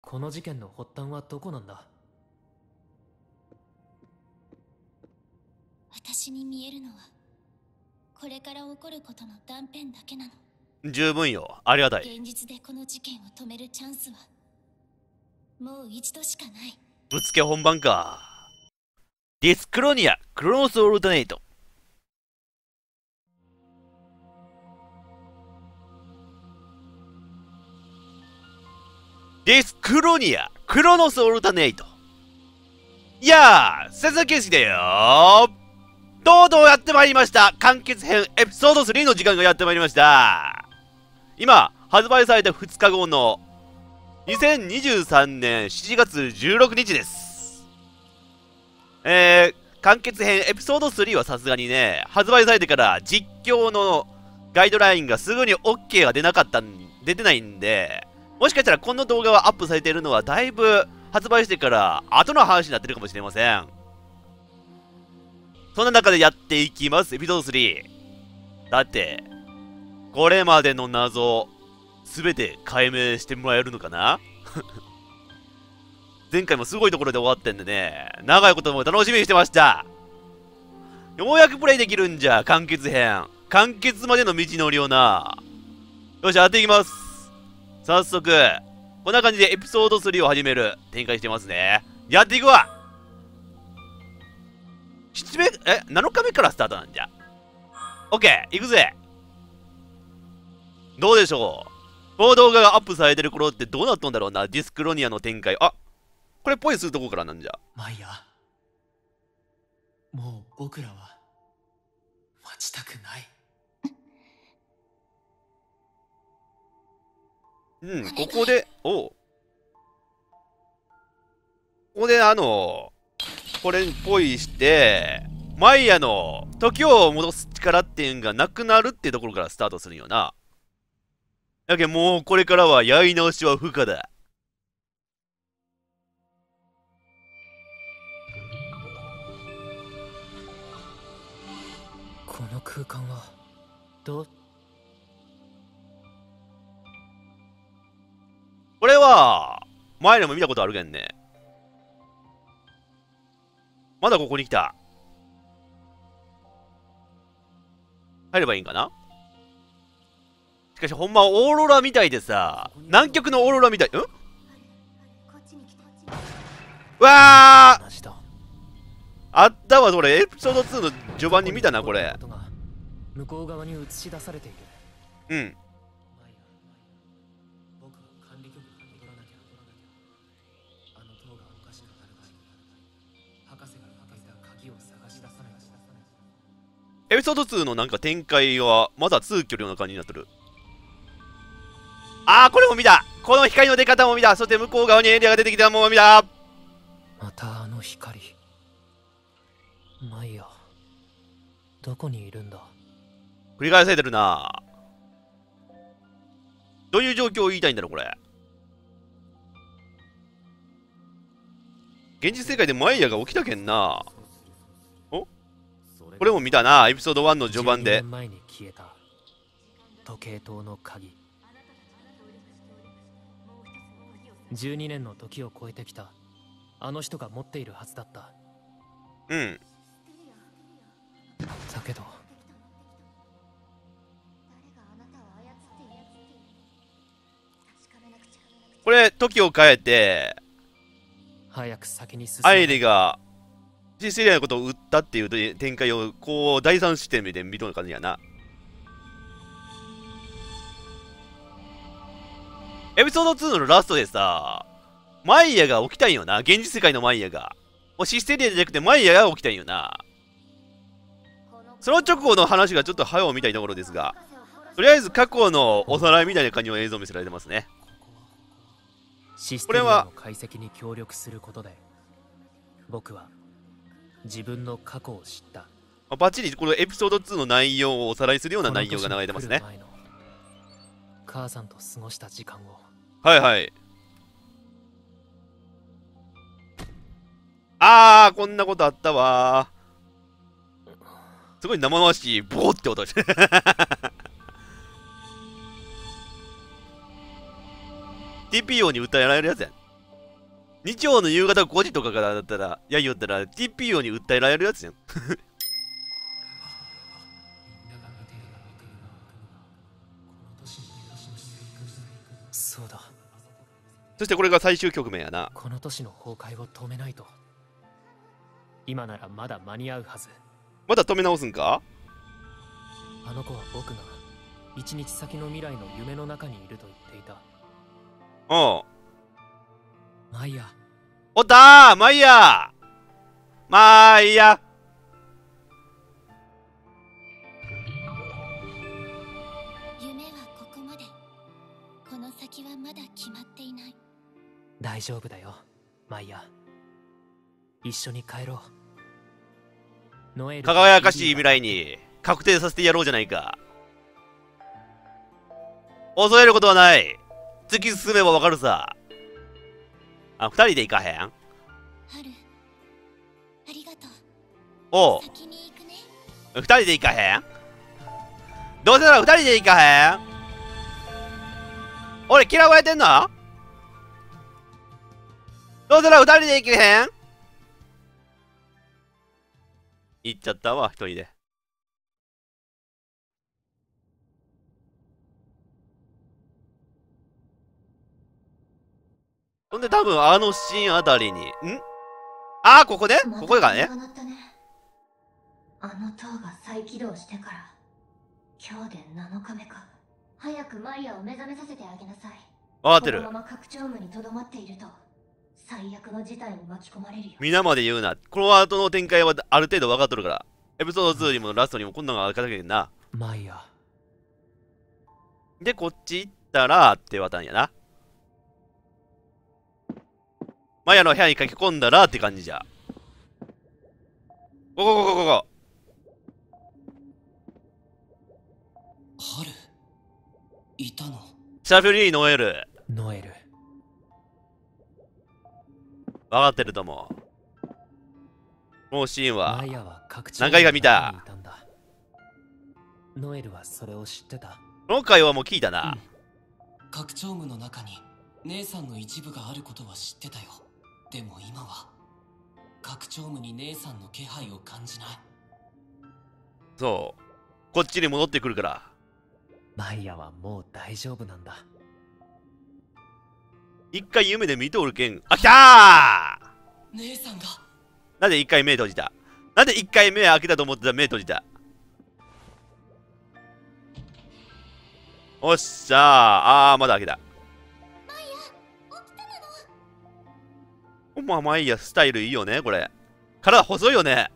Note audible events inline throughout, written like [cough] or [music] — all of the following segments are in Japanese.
この事件の発端はどこなんだ？私に見えるのはこれから起こることの断片だけなの十分よ。ありがたい。現実でこの事件を止めるチャンスはもう一度しかないぶつけ本番か。ディスクロニア、クロノスオルタネイト。ディスクロニア、クロノスオルタネイト。いやー、鈴木氏だよ。とうとうやってまいりました。完結編エピソード3の時間がやってまいりました。今、発売された2日後の2023年7月16日です。えー、完結編エピソード3はさすがにね、発売されてから実況のガイドラインがすぐに OK が出なかった、出てないんで、もしかしたらこの動画がアップされているのはだいぶ発売してから後の話になってるかもしれません。そんな中でやっていきます、エピソード3。だって、これまでの謎、すべて解明してもらえるのかな？[laughs] 前回もすごいところで終わってんでね、長いことも楽しみにしてました。ようやくプレイできるんじゃ、完結編。完結までの道のりをな。よし、やっていきます。早速、こんな感じでエピソード3を始める展開してますね。やっていくわ !7 目、え、7日目からスタートなんじゃ。オッケー、行くぜどうでしょうこの動画がアップされてる頃ってどうなったんだろうなディスクロニアの展開。あこれポイするとこからなんじゃ。マイヤもう僕らは待ちたくない。うん、ここで、おう。ここであの、これっぽいして、マイヤの時を戻す力っていうのがなくなるっていうところからスタートするよな。やけもうこれからはやり直しは不可だ。この空間はどこれは前でも見たことあるけんね。まだここに来た。入ればいいんかな？しかしほんまオーロラみたいでさ南極のオーロラみたい。ん？わああったわそれ。エピソード2の序盤に見たなこれ。向こう側に映し出されている。うんエピソード2のなんか展開はまだ2距離の感じになってる。ああこれも見た。この光の出方も見た。そして向こう側にエリアが出てきたのも見た。またあの光。マイヤどこにいるんだ？繰り返されてるな。どういう状況を言いたいんだろうこれ。現実世界でマイヤが起きたけんな。おこれも見たなエピソード1の序盤で。前に消えた。時計塔の鍵。12年の時を超えてきた。あの人が持っているはずだった。うん。だけど。これ時を変えて早く先に進アイリがシセリアのことを売ったっていう展開をこう第三視点で見とる感じやなエピソード2のラストでさ、マイヤが起きたんよな。現実世界のマイヤが。もうシステリアじゃなくてマイヤが起きたんよな。その直後の話がちょっと早う見たいところですが、とりあえず過去のおさらいみたいな感じの映像を見せられてますね。これは解析に協力することで僕は自分の過去を知った。バッチリこのエピソード2の内容をおさらいするような内容が流れてますね。母さんと過ごした時間を。はいはい。あーこんなことあったわ。すごい生々しいボーって音して。[laughs] TPO に訴えられるやつやん日曜の夕方5時とかからだったら、やりよったら TPO に訴えられるやつやん。そうだそしてこれが最終局面やな。この都市の崩壊を止めないと今ならまだ間に合うはずまだ止め直すんか？あの子は僕が一日先の未来の夢の中にいると言っていたうん。マイヤおった！ーまあいいやまあいいや夢はここまで。この先はまだ決まっていない。大丈夫だよマイヤ一緒に帰ろう。ノエル輝かしい未来に確定させてやろうじゃないか。恐れることはない。突き進めばわかるさ。あ、二人で行かへん？春。ありがとう。おう、先に行くね。二人で行かへん？どうせなら二人で行かへん？俺嫌われてんの？どうせなら二人で行けへん？行っちゃったわ、一人で。ほんで多分あのシーンあたりに、ん？あー、ここね？ここがね。あの塔が再起動してから今日で7日目か早くマイヤを目覚めさせてあげなさいわかってるこ。のまま拡張部にとどまっていると最悪の事態に巻き込まれるよ皆まで言うな。この後の展開はある程度分かっとるから。エピソード2にもラストにもこんなのがあるかけんな。マイヤで、こっち行ったらって言われたんやな。マヤの部屋に書き込んだらって感じじゃ。ここここここ。春いたの？シャフリーノエル。ノエル分かってると思う。このシーンはマイヤは拡張何回か見たの中にいたんだノエルはそれを知ってたこの会話も聞いたな。拡張夢の中に姉さんの一部があることは知ってたよでも今は拡張夢に姉さんの気配を感じないそう。こっちに戻ってくるから。マイヤはもう大丈夫なんだ一回夢で見とるけん。あ、来たー姉さんがなんで一回目閉じた？なんで一回目開けたと思ってた？ら目閉じたおっしゃー。あー、まだ開けた。おままいいや、スタイルいいよね、これ。体細いよね。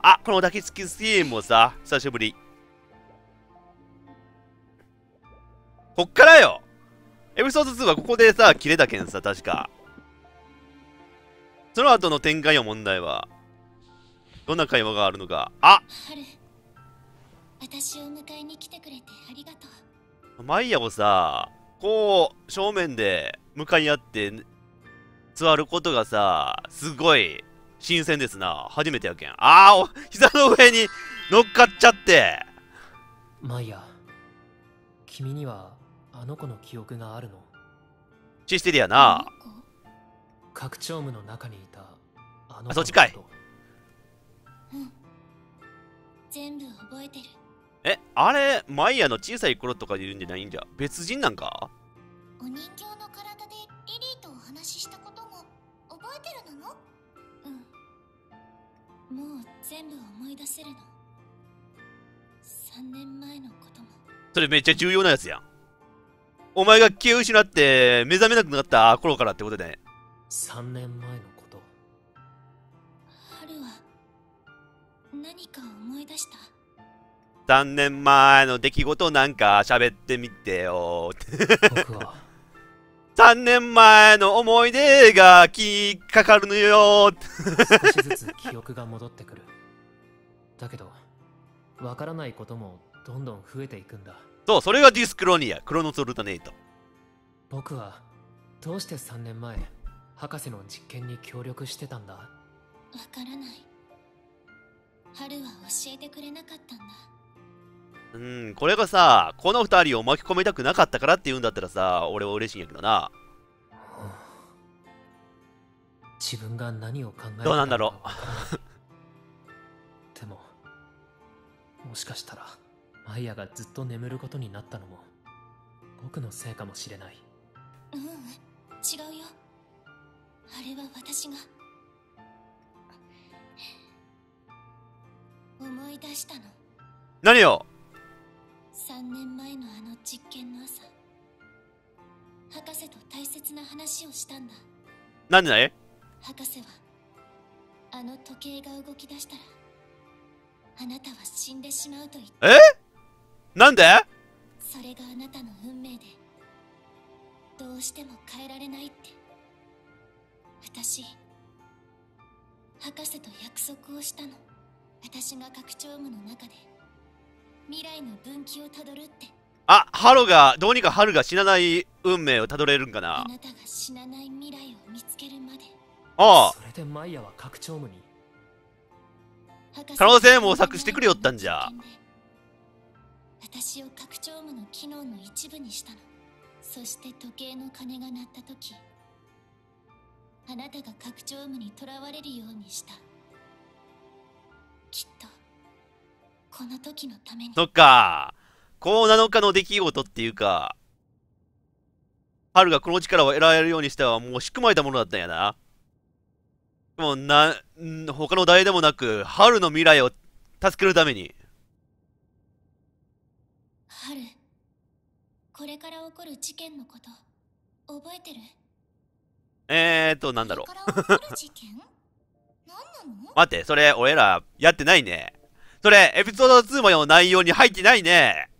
あ、この抱きつきシーンもさ、久しぶり。こっからよエピソード2はここでさ、切れたけんさ、確か。その後の展開よ、問題は。どんな会話があるのか。あ春私を迎えに来てくれてありがとうマイヤをさ、こう、正面で向かい合って、座ることがさ、すごい新鮮ですな。初めてやけん。あー、お膝の上に乗っかっちゃって。マイヤ君にはあの子の記憶があるの？システリアな。拡張夢の中にいたあのあそっちかいうん全部覚えてるえ、あれ、マイヤの小さい頃とかでいるんじゃないんじゃ？別人なんか？お人形のもう全部思い出せるの3年前のこともそれめっちゃ重要なやつやん。お前が気を失って目覚めなくなった頃からってことでね。と3年前のこと春は何か思い出した？3年前の出来事なんか喋ってみてよ。僕は3年前の思い出が気かかるのよ。少しずつ記憶が戻ってくる。だけどわからないこともどんどん増えていくんだ。そう、それがディスクロニア、クロノスオルタネイト。僕はどうして3年前博士の実験に協力してたんだ？わからない。春は教えてくれなかったんだうん、これがさ、この二人を巻き込みたくなかったからって言うんだったらさ、俺は嬉しいんやけどな。自分が何を考えてどうなんだろう。でももしかしたらマイヤがずっと眠ることになったのも僕のせいかもしれない。うん違うよ。あれは私が。思い出したの。何よ3年前のあの実験の朝博士と大切な話をしたんだ。なんでない？博士はあの時計が動き出したらあなたは死んでしまうと言ってえ？なんで？それがあなたの運命でどうしても変えられないって。私博士と約束をしたの。私が拡張夢の中で未来の分岐をたどるって。あ、ハロが、どうにかハルが死なない運命をたどれるんかな。あなたが死なない未来を見つけるまで。ああ。それでマイヤは拡張夢に。可能性模索してくれよったんじゃ。私を拡張夢の機能の一部にしたの。そして時計の鐘が鳴った時あなたが拡張夢にとらわれるようにした。きっとこの時のためにそっか。こう7日の出来事っていうか、ハルがこの力を得られるようにしてはもう仕組まれたものだったんやな。もうな、ん他の誰でもなく、ハルの未来を助けるために。春これから起こる事件のこと覚えてる？えーと、なんだろう。待って、それ、俺ら、やってないね。それ、エピソード2までの内容に入ってないね。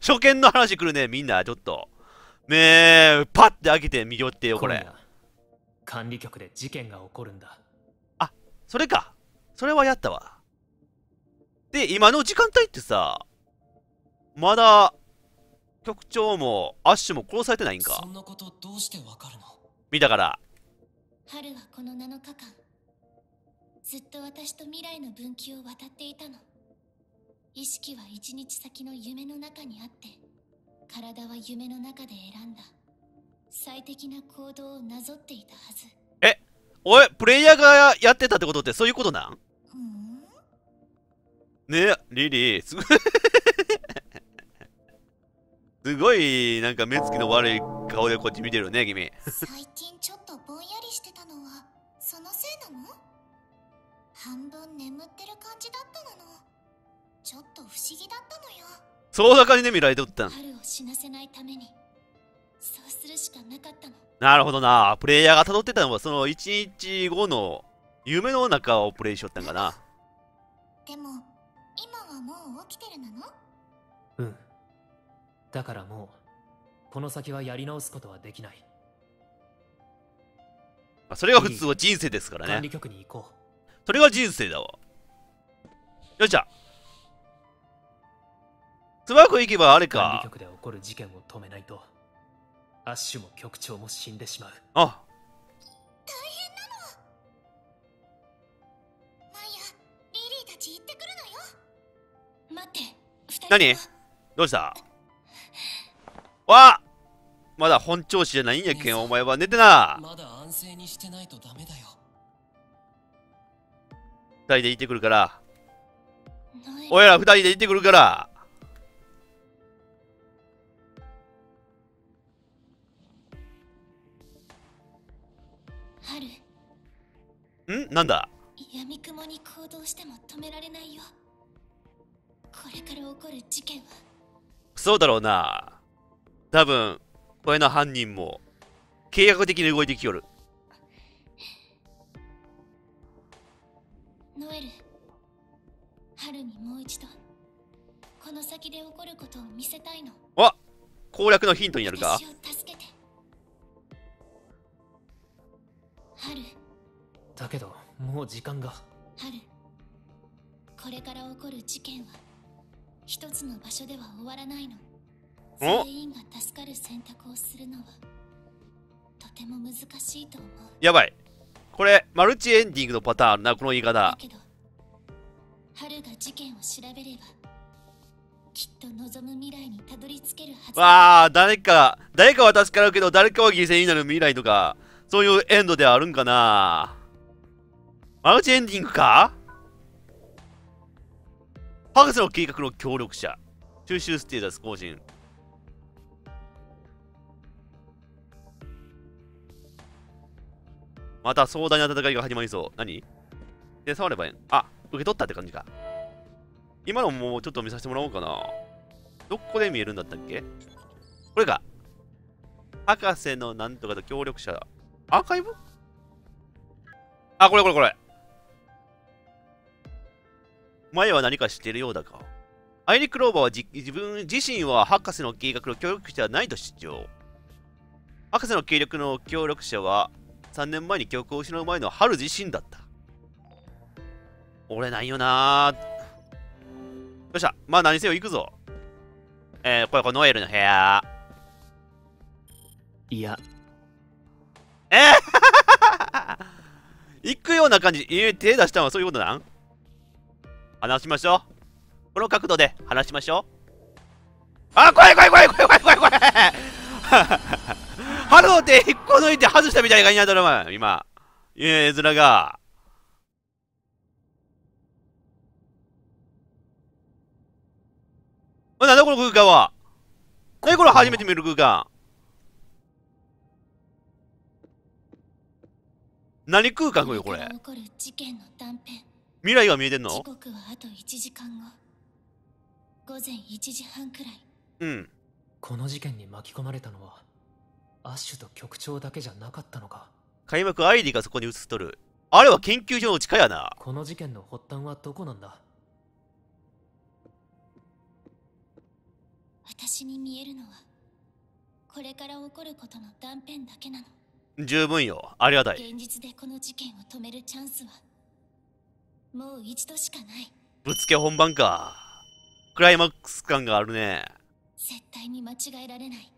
初見の話来るね、みんな、ちょっと。めー、パッて開けて見よってよ、これ。管理局で事件が起こるんだそれか。それはやったわ。で、今の時間帯ってさ、まだ、局長も、アッシュも殺されてないんかそ。んなことどうしてわかるの？見たから。春はこの7日間ずっと私と未来の分岐を渡っていたの。意識は一日先の夢の中にあって体は夢の中で選んだ。最適な行動をなぞっていたはず。おい、プレイヤーがやってたってことってそういうことなん？ねリリー、すごい。[laughs] すごい、なんか目つきの悪い顔でこっち見てるね、君。最近ちょっとぼんやりしてたのはそのせいなの？半分眠ってる感じだったのちょっと不思議だったのよそうな感じで見られとったん。春を死なせないためにそうするしかなかったのなるほどな。プレイヤーが辿ってたのは、その1日後の夢の中をプレイしよったんかな。でも今はもう起きてるなの？うんだからもうこの先はやり直すことはできないまあそれが普通は人生ですからね。管理局に行こそれが人生だわ。よっしゃ。つばく行けばあれう管理か。局で起こる事件を止めないと。アッシュも局長も死んでしまう。あ、マイヤリリーたち行ってくるのよ。待って二人何？どうした？わまだ本調子じゃないんやけん、お前は。寝てな。まだ安静にしてないとダメだよ二人で行ってくるから。ノエル俺ら二人で行ってくるから。春ん？なんだ？闇雲に行動しても止められないよこれから起こる事件はそうだろうな。多分、これの犯人も、計画的に動いてきよる。で起こることを見せたいの。あ攻略のヒントになるか？私を助けて。春。だけどもう時間が。春。これから起こる事件は一つの場所では終わらないの。お？全員が助かる選択をするのはとても難しいと思う。やばい。これ、マルチエンディングのパターンな、この言い方。だけど春が事件を調べればきっと望む未来にたどり着けるはずわあ、誰か、誰かは助かるけど、誰かは犠牲になる未来とか、そういうエンドであるんかなマルチエンディングか？博士の計画の協力者。収集ステータス更新。また壮大な戦いが始まりそう。何？で、触ればいいあ、受け取ったって感じか。今のもうちょっと見させてもらおうかな。どこで見えるんだったっけ？これか。博士のなんとかと協力者。アーカイブ？あ、これこれこれ。前は何か知ってるようだか？アイリ・クローバーは自分自身は博士の計画の協力者ではないと主張。博士の計力の協力者は3年前に記憶を失う前の春自身だった。俺ないよなっしゃ。まあ何せよ行くぞ。えー、これこれノエルの部屋。いやえー、[laughs] 行くような感じ。えー、手出したのはそういうことなん？話しましょう。この角度で話しましょう。あ、怖い怖い怖い怖い怖い怖い怖い春の手引っこ抜いて外したみたいな感じになったら、今。えー、面が。なんだこの空間はえ、これ初めて見る空間。何空間これこれ。未来が見えてんの時刻はあと1時間後。午前1時半くらい。うん。この事件に巻き込まれたのはアッシュと局長だけじゃなかったのか開幕アイリがそこに映っとる。あれは研究所の地下やな。この事件の発端はどこなんだ私に見えるのはこれから起こることの断片だけなの十分よ。ありがたい。現実でこの事件を止めるチャンスはもう一度しかないぶつけ本番か。クライマックス感があるね。絶対に間違えられない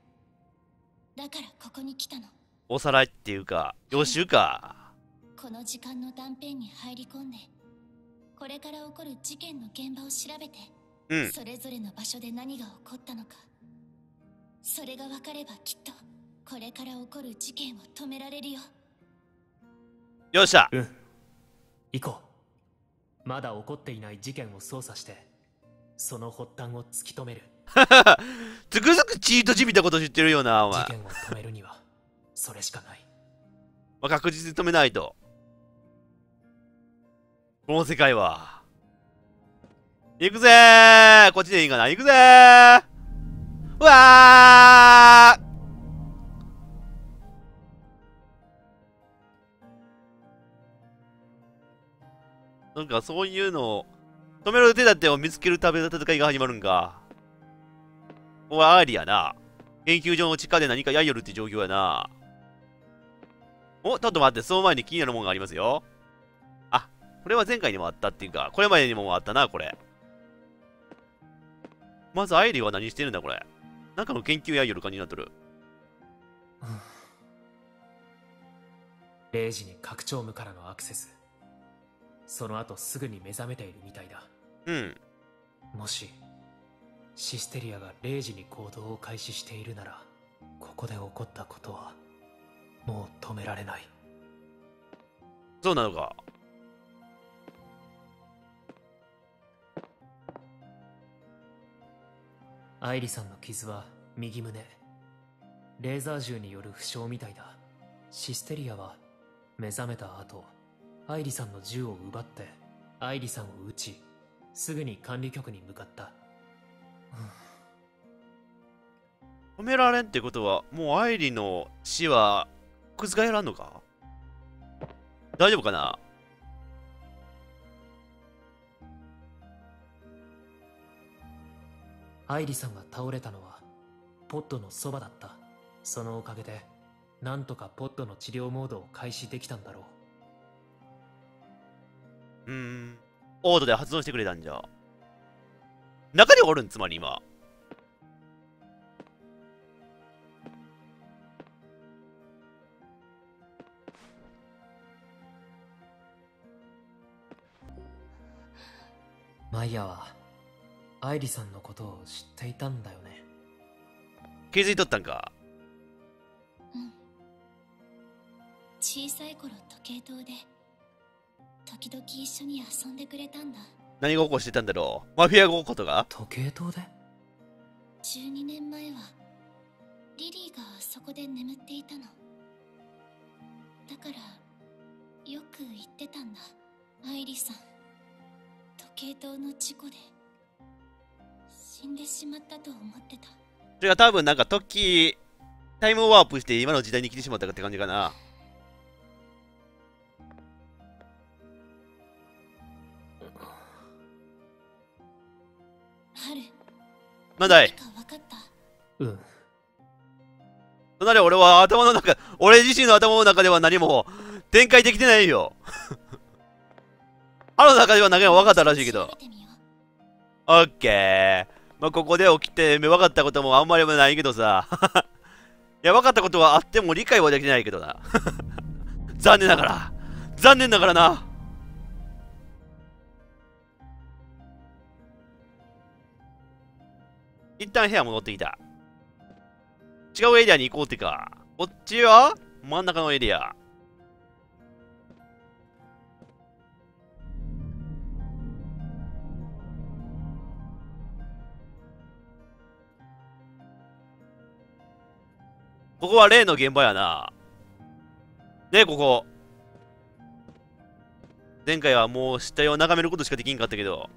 だからここに来たのおさらいっていうか、予習か。この時間の断片に入り込んでこれから起こる事件の現場を調べて、うん。それぞれの場所で何が起こったのかそれが分かればきっとこれから起こる事件を止められるよよっしゃ。うん行こうまだ起こっていない事件を捜査してその発端を突き止める [laughs] つくづくチートじみたこと知ってるよな、お前事。件を止めるにはそれしかないまあ、確実に止めないと。この世界は。行くぜーこっちでいいかな？行くぜーうわーなんかそういうのを止める手立てを見つけるための戦いが始まるんか。これアイリーやな。研究所の地下で何かやいよるって状況やな。お、ちょっと待って、その前に気になるものがありますよ。あ、これは前回にもあったっていうか、これまでにもあったな、これ。まず、アイリーは何してるんだ、これ？なんかの研究やいよる感じになっとる。[laughs] 0時に拡張部からのアクセスその後すぐに目覚めているみたいだうん。もしシステリアが0時に行動を開始しているならここで起こったことはもう止められないそうなのか。アイリさんの傷は右胸。レーザー銃による負傷みたいだ。システリアは目覚めた後アイリさんの銃を奪ってアイリさんを撃ちすぐに管理局に向かった。止められんってことは、もうアイリーの死は、覆らんのか？大丈夫かな？アイリさんが倒れたのはポッドのそばだったそのおかげでなんとかポッドの治療モードを開始できたんだろううーん。オードで発動してくれたんじゃ。中におるん、つまり今。マイヤはアイリさんのことを知っていたんだよね。気づいとったんか？うん。小さい頃時計塔で時々一緒に遊んでくれたんだ。何ごっこしてたんだろう？マフィアごっことか？時計塔で？12年前はリリーがそこで眠っていたの。だからよく言ってたんだ愛理さん。時計塔の事故で死んでしまったと思ってた。それが多分なんか時、タイムワープして今の時代に来てしまったかって感じかな。春なんだい。うんそん。なに俺は頭の中、[laughs] 俺自身の頭の中では何も展開できてないよ。[laughs] 歯の中では何か分かったらしいけど。オッケー。まあ、ここで起きて分かったこともあんまりもないけどさ。[laughs] いや、分かったことはあっても理解はできないけどな。[laughs] 残念ながら。残念ながらな。一旦部屋戻ってきた。違うエリアに行こうってか。こっちは真ん中のエリア。ここは例の現場やな。ねここ。前回はもう死体を眺めることしかできんかったけど。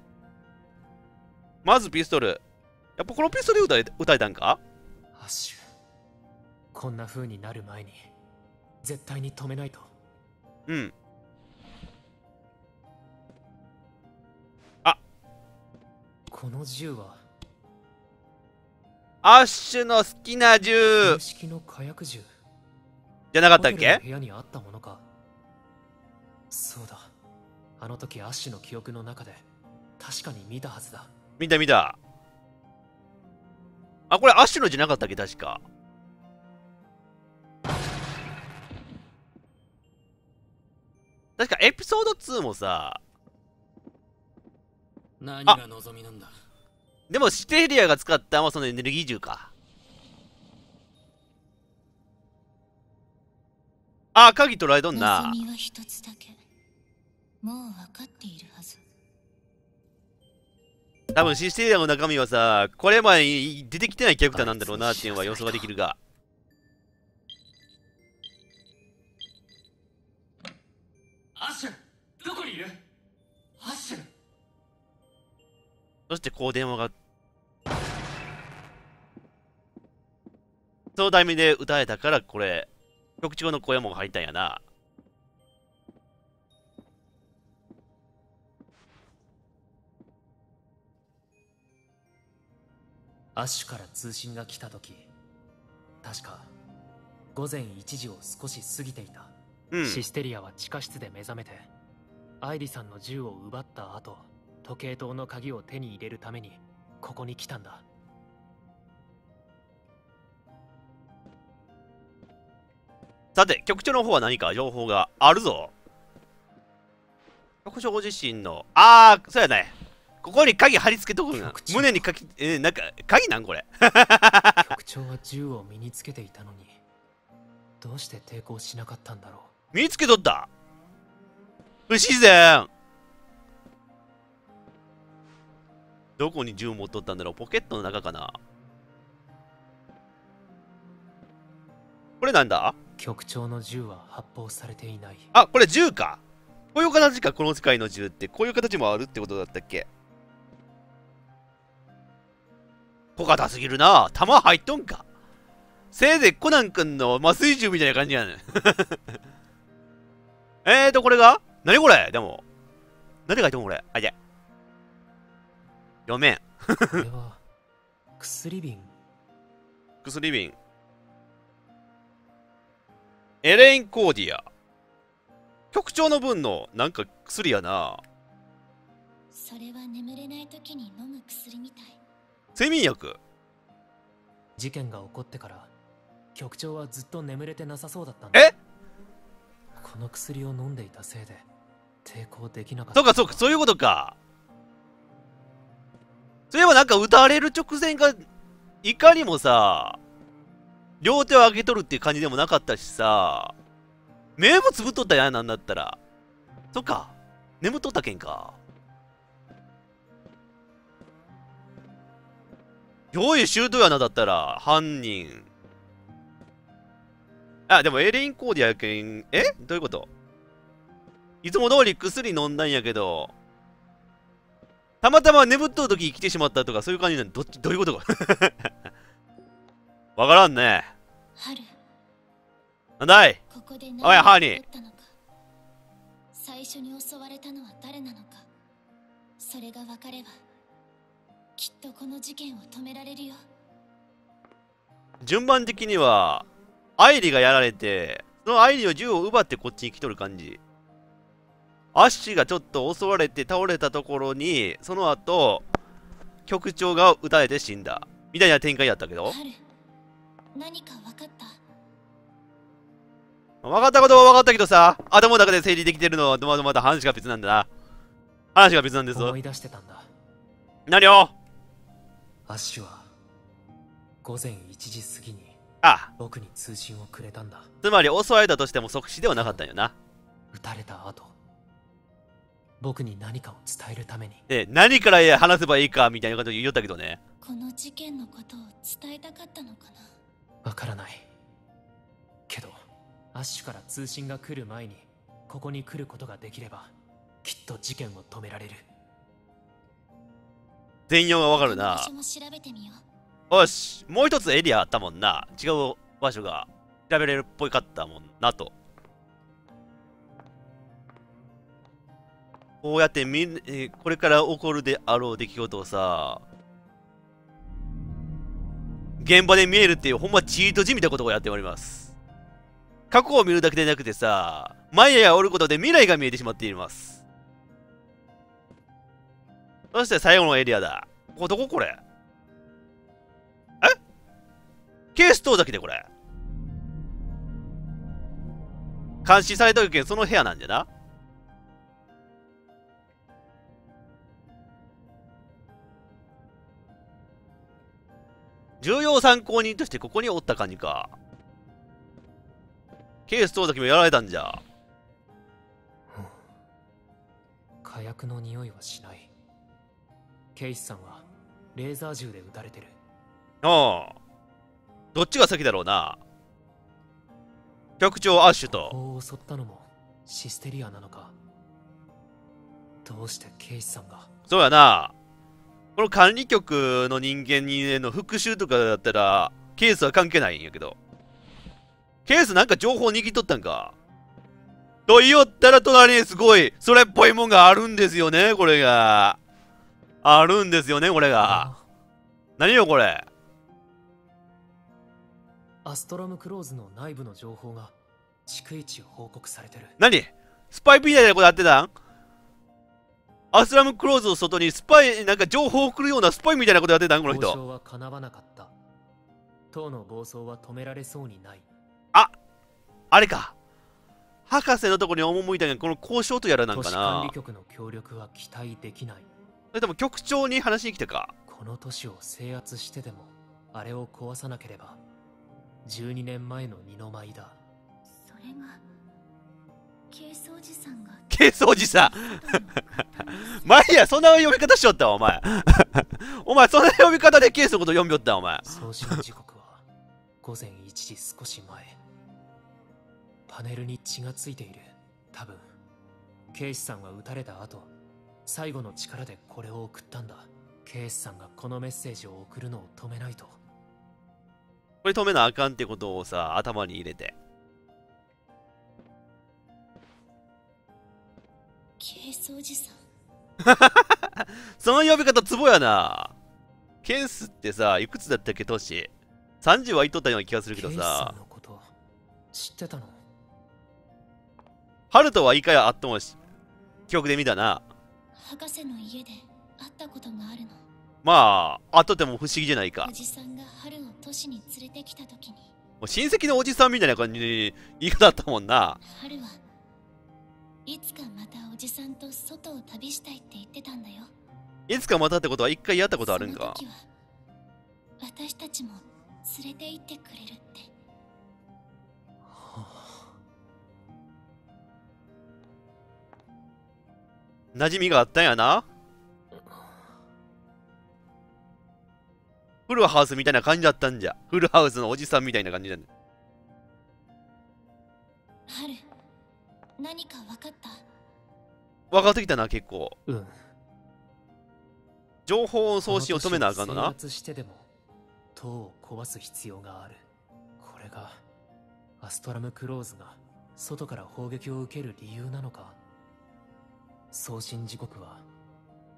まずピストル。やっぱこのピストルで歌え歌えたんか？アッシュこんな風になる前に絶対に止めないとうん。この銃はアッシュの好きな銃。公式の火薬銃。じゃなかったっけ？部屋にあったものか。そうだ。あの時アッシュの記憶の中で確かに見たはずだ。見た見た。あ、これアッシュのじゃなかったっけ？確か。確かエピソード2もさ、何が望みなんだ？でもシテリアが使ったのはそのエネルギー銃か。あ、鍵取られとんな望。みは一つだけもう分かっているはず多分システリアの中身はさ、これまでに出てきてないキャラクターなんだろうなっていうのは予想ができるが。アッシュどこにいる？アッシュそしてこう電話が。そのタイミングで歌えたから、これ、曲中の声も入ったんやな。アッシュから通信が来た時確か午前1時を少し過ぎていた、うん。システリアは地下室で目覚めて愛理さんの銃を奪った後時計塔の鍵を手に入れるためにここに来たんださて、局長の方は何か情報があるぞ。局長ご自身の、あー、そうやね。ここに鍵貼り付けとくんや。胸に鍵、えーなんか、鍵なんこれ。[laughs] 局長は銃を身につけていたのにどうして抵抗しなかったんだろ身につけとった。不自然。どこに銃持っとったんだろう。ポケットの中かな。これなんだ？う局長の銃は発砲されていないあ、これ銃か？こういう形か、この世界の銃って。こういう形もあるってことだったっけ？小型すぎるな弾入っとんかせいぜいコナン君の麻酔銃みたいな感じやねん。[laughs] えーと、これが？何これ？でも。何で書いてんのこれ？あ、いや。読めん。これは薬瓶薬瓶。エレイン・コーディア。局長の分のなんか薬やな。それは眠れない時に飲む薬みたい睡眠薬。事件が起こってから局長はずっと眠れてなさそうだったんだえ？この薬を飲んでいたせいで抵抗できなかったそうかそうか、そういうことか。そういえばなんか歌われる直前が、いかにもさ、両手を上げとるっていう感じでもなかったしさ、目もつぶっとったやんなんだったら。そっか。眠っとったけんか。用意周到やなだったら犯人。あでもエレインコーディアやけん。え？どういうこと？いつも通り薬飲んだんやけど。たまたま眠っとる時に来てしまったとかそういう感じなん？どっち？どういうこと？か [laughs] わからんね。春。なんだい？ここでおいハニー。起こったのか。最初に襲われたのは誰なのか。それが分かればきっとこの事件を止められるよ。順番的にはアイリがやられてそのアイリの銃を奪ってこっちに来とる感じ。アッシュがちょっと襲われて倒れたところにその後局長が撃たれて死んだ。みたいな展開やったけど。春何か分かった？分かったことは分かったけどさ頭の中で整理できてるのはまだまだ話が別なんだな。話が別なんです。ぞ思い出してたんだ。何を？アッシュは午前1時過ぎにあ。僕に通信をくれたんだ。つまり襲われたとしても即死ではなかったんよな。撃たれた後僕に何かを伝えるために。で何から話せばいいかみたいなこと言いよったけどね。この事件のことを伝えたかったのかな？わからない。けどアッシュから通信が来る前にここに来ることができればきっと事件を止められる。全容がわかるな。この場所も調べてみよう。よしもう一つエリアあったもんな。違う場所が調べれるっぽいかったもんなと。こうやってみん、えーこれから起こるであろう出来事をさ現場で見えるっていうほんまチートじみたことをやっております。過去を見るだけでなくてさ前やおることで未来が見えてしまっています。そして最後のエリアだ。ここどここれ？え？ケース遠崎でこれ。監視されたけんその部屋なんじゃな？重要参考人としてここにおった感じか。ケース遠崎もやられたんじゃ。火薬の匂いはしない。ケイスさんはレーザー銃で撃たれてる。ああ。どっちが先だろうな。局長アッシュこと。こを襲ったのもシステリアなのか。どうしてケイスさんが？そうやな。この管理局の人間にへの復讐とかだったら、ケースは関係ないんやけど。ケースなんか情報握っとったんか。と言いよったら隣にすごい、それっぽいもんがあるんですよね、これが。あるんですよね、これが。あ何よ、これ。アストロムクローズの内部の情報が逐一報告されてる何？スパイみたいなことやってたん？アスラムクローズの外にスパイ、なんか情報を送るようなスパイみたいなことやってたんこの人。交渉は叶わなかった党の暴走は止められそうにないあれか。博士のとこに赴いたんがこの交渉とやらなん都かな市管理。局の協力は期待できないそれとも局長に話しに来たか。この都市を制圧してでもあれを壊さなければ12年前の二の舞だそれがケースおじさんがケ [laughs] ースおじさん。マリア、そんな呼び方しよったわ、お前。[laughs] お前、そんな呼び方でケースのこと読みよったわ、お前。送信時刻は午前1時少し前パネルに血がついている多分ケイスさんは撃たれた後最後の力でこれを送ったんだケイスさんがこのメッセージを送るのを止めないとこれ止めなあかんってことをさ、頭に入れて。ケースおじさん [laughs] その呼び方ツボやな。ケースってさ、いくつだったっけ、トシ。30は言っとったような気がするけどケイスささん。のこと知ってたの？ハルトは一回あってもし、記憶で見たな。博士の家で会ったことがあるのまあ、あっとっても不思議じゃないかお。じさんが春を都市に連れてきた時にもう親戚のおじさんみたいな感じに言い方だったもんな。春はいつかまたおじさんと外を旅したいって言ってたんだよ。いつかまたってことは一回やったことあるんか？私たちも連れて行ってくれるって。馴染みがあったんやな？フルハウスみたいな感じだったんじゃ。フルハウスのおじさんみたいな感じだね。春何か分かった？分かってきたな、結構。うん。情報送信を止めなあかんのな。してでも塔を壊す必要がある。これがアストラムクローズが外から砲撃を受ける理由なのか？送信時刻は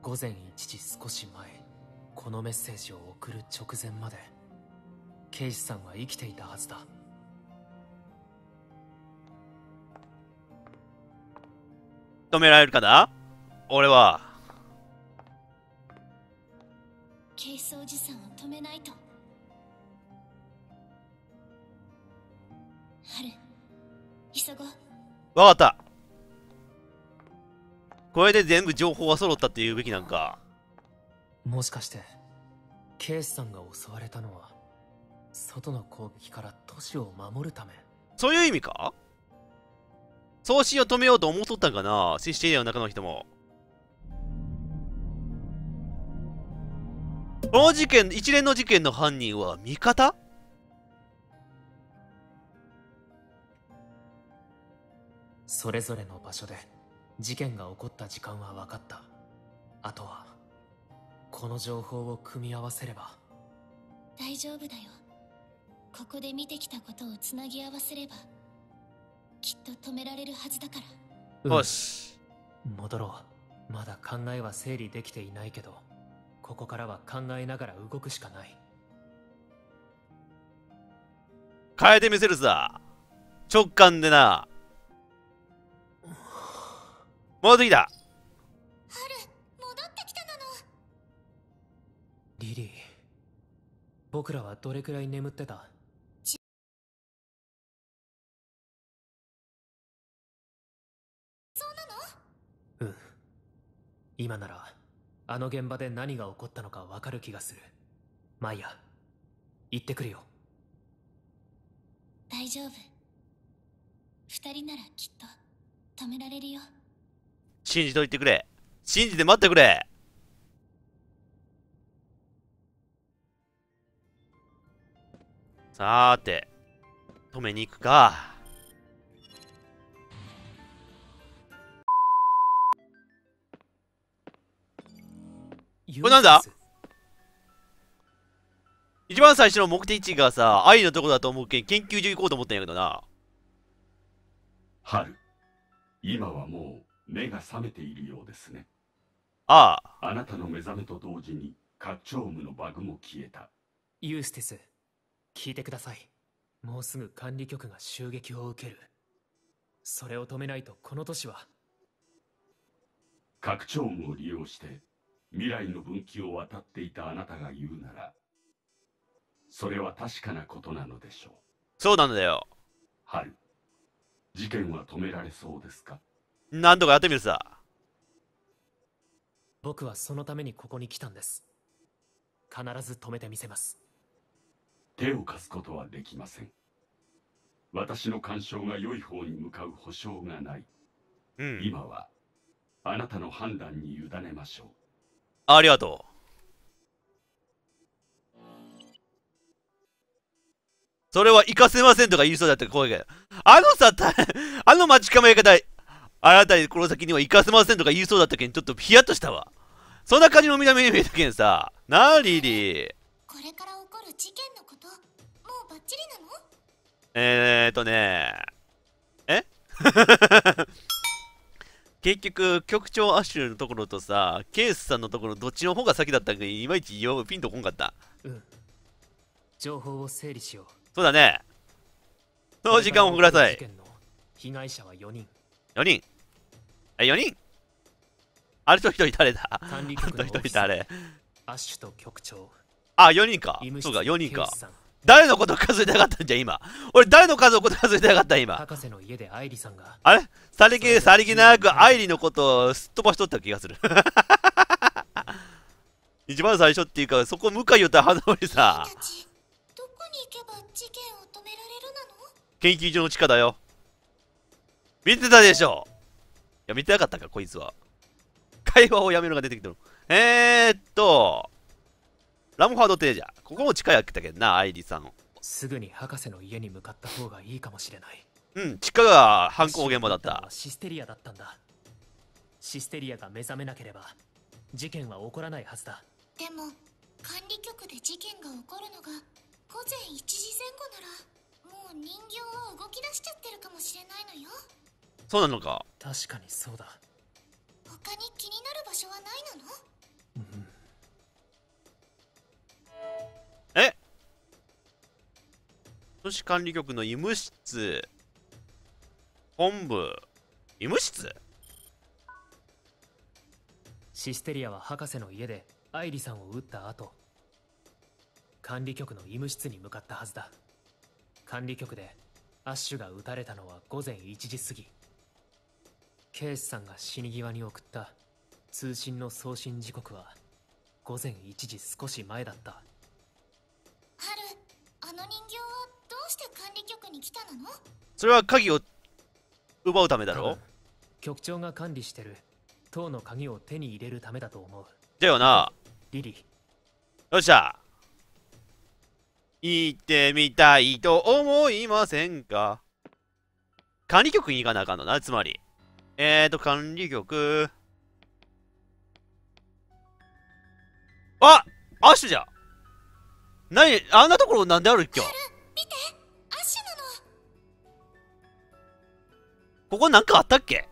午前1時少し前。このメッセージを送る直前までケイスさんは生きていたはずだ止められるかな俺は。ケイスおじさんを止めないと春急ごうわかった。これで全部情報が揃ったって言うべきなんか。もしかしてケイスさんが襲われたのは外の攻撃から都市を守るため？そういう意味か？送信を止めようと思っとったんかな？システリアの中の人も。この事件、一連の事件の犯人は味方？それぞれの場所で事件が起こった時間は分かった。あとはこの情報を組み合わせれば。大丈夫だよ。ここで見てきたことをつなぎ合わせればきっと止められるはずだからうんよし。戻ろうまだ考えは整理できていないけどここからは考えながら動くしかない変えてみせるさ。直感でな。戻ってきた。戻ってきたなのリリー僕らはどれくらい眠ってたそうなのうん今ならあの現場で何が起こったのか分かる気がするマイヤ行ってくるよ大丈夫二人ならきっと止められるよ信じといてくれ。信じて待ってくれ。さーて、止めに行くか。これなんだ？一番最初の目的地がさ、愛のとこだと思うけん、研究所行こうと思ったんやけどな。春今はもう目が覚めているようですね。ああ、あなたの目覚めと同時に拡張無のバグも消えた。ユースティス聞いてください。もうすぐ管理局が襲撃を受ける。それを止めないとこの都市は。拡張無を利用して未来の分岐を渡っていたあなたが言うならそれは確かなことなのでしょう。そうなんだよ。春事件は止められそうですか？何度かやってみるさ。僕はそのためにここに来たんです。必ず止めてみせます。手を貸すことはできません。私の干渉が良い方に向かう保証がない。うん。今はあなたの判断に委ねましょうありがとう。それは活かせませんとか言いそうだった声が。あのさ、た [laughs] あの待ち構え方、あなたにこの先には活かせませんとか言いそうだったけん、ちょっとヒヤッとしたわ。そんな感じの見た目に見えたけんさ。なあ、リリー。これから起こる事件のこともうバッチリなの？えーっとねえ？[laughs] 結局、局長アッシュのところとさ、ケースさんのところ、どっちの方が先だったんか、いまいちよピンとこんかった。うん。情報を整理しよう。そうだね。その時間をください。被害者は4人。4人。え、4人？あれと1人誰だ？あと1局のオフィス。人誰？アッシュと局長。あ、4人か。そうか、4人か誰のこと数えてなかったんじゃ、今？俺、誰の数のこと数えてなかった、今？博士の家で愛理さんがあれ？さりげ、さりげなく、愛理のことをすっ飛ばしとった気がする。[laughs] 一番最初っていうか、そこ向かいよった花森さどこに行けば事件を止められるなの？研究所の地下だよ。見てたでしょ？いや、見てなかったか、こいつは。会話をやめるが出てきてる。えーっと、ラムファード邸じゃ。ここも近いやったけどな、アイリさん。すぐに博士の家に向かった方がいいかもしれないうん、地下が犯行現場だった。システリアだったんだシステリアが目覚めなければ事件は起こらないはずだでも管理局で事件が起こるのが午前1時前後ならもう人形は動き出しちゃってるかもしれないのよそうなのか。確かにそうだ他に気になる場所はないなの？え？都市管理局の医務室。本部。医務室？システリアは博士の家でアイリさんを撃った後管理局の医務室に向かったはずだ。管理局でアッシュが撃たれたのは午前1時過ぎ。ケースさんが死に際に送った通信の送信時刻は午前1時少し前だった。あの人形はどうして管理局に来たの？それは鍵を奪うためだろ？局長が管理してる塔の鍵を手に入れるためだと思うだよな。リリよっしゃ。行ってみたいと思いませんか？管理局に行かなあかんのな、つまり。えーと、管理局。あアッシュじゃなに、あんなところなんである。っけここなんかあったっけ？